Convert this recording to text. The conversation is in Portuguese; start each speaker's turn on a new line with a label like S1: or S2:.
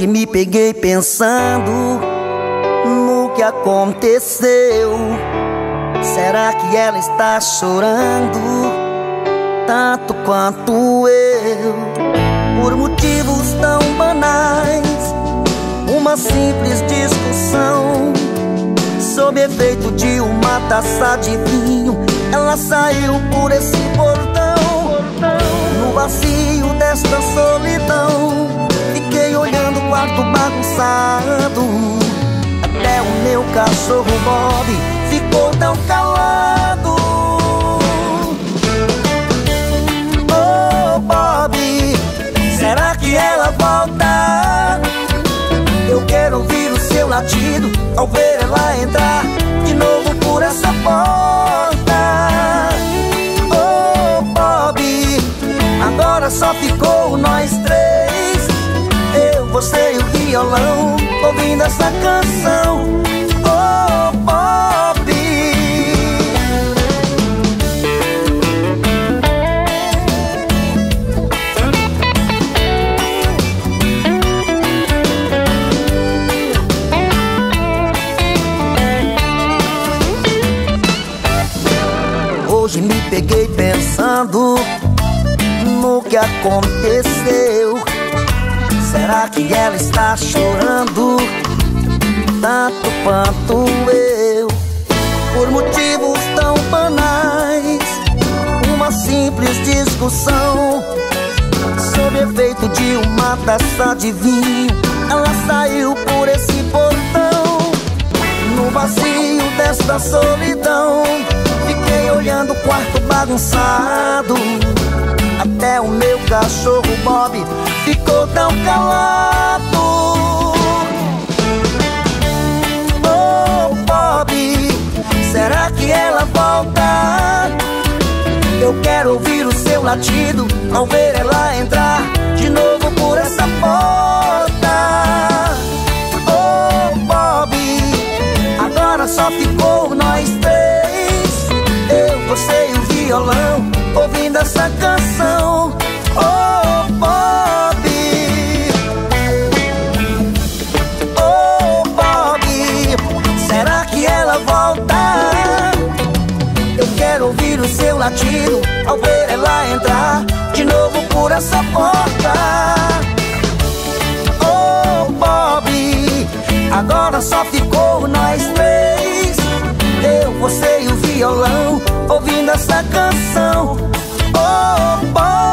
S1: Hoje me peguei pensando no que aconteceu. Será que ela está chorando tanto quanto eu? Por motivos tão banais, uma simples discussão. Sob efeito de uma taça de vinho, ela saiu por esse portão. No vazio desta solidão, bagunçado. Até o meu cachorro Bob ficou tão calado. Oh, Bob, será que ela volta? Eu quero ouvir o seu latido ao ver ela entrar de novo por essa porta. Oh, Bob, agora só ficou nós três. Eu, você e o violão, ouvindo essa canção. Oh. Hoje me peguei pensando no que aconteceu. Será que ela está chorando tanto quanto eu? Por motivos tão banais, uma simples discussão. Sob efeito de uma taça de vinho, ela saiu por esse portão. No vazio desta solidão, fiquei olhando o quarto bagunçado. Cachorro Bob ficou tão calado. Oh, Bob, será que ela volta? Eu quero ouvir o seu latido ao ver ela entrar de novo por essa porta. Oh, Bob, agora só ficou nós três. Eu, você e o violão, ouvindo essa canção. latido ao ver ela entrar de novo por essa porta. Oh, Bob, agora só ficou nós três. Eu, você e o violão ouvindo essa canção. Oh, Bob.